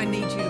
I need you to